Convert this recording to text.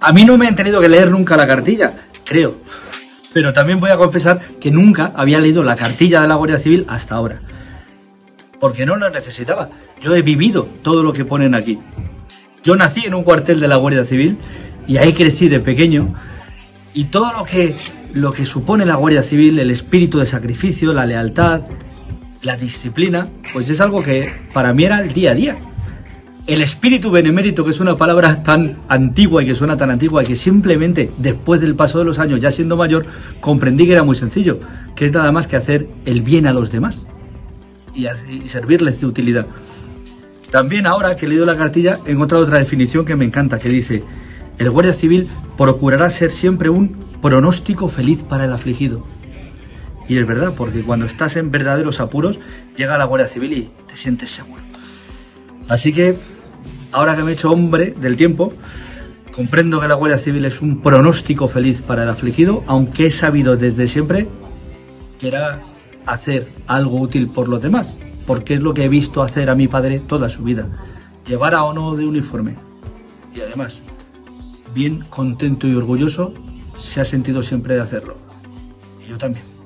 A mí no me han tenido que leer nunca la cartilla, creo. Pero también voy a confesar que nunca había leído la cartilla de la Guardia Civil hasta ahora. Porque no la necesitaba. Yo he vivido todo lo que ponen aquí. Yo nací en un cuartel de la Guardia Civil y ahí crecí de pequeño. Y todo lo que, lo que supone la Guardia Civil, el espíritu de sacrificio, la lealtad, la disciplina, pues es algo que para mí era el día a día. El espíritu benemérito, que es una palabra tan antigua y que suena tan antigua y que simplemente después del paso de los años, ya siendo mayor, comprendí que era muy sencillo, que es nada más que hacer el bien a los demás y, y servirles de utilidad. También ahora que he leído la cartilla, he encontrado otra definición que me encanta, que dice, el guardia civil procurará ser siempre un pronóstico feliz para el afligido. Y es verdad, porque cuando estás en verdaderos apuros, llega la Guardia Civil y te sientes seguro. Así que, ahora que me he hecho hombre del tiempo, comprendo que la Guardia Civil es un pronóstico feliz para el afligido, aunque he sabido desde siempre que era hacer algo útil por los demás, porque es lo que he visto hacer a mi padre toda su vida, llevar a o no de uniforme. Y además, bien contento y orgulloso, se ha sentido siempre de hacerlo. Y yo también.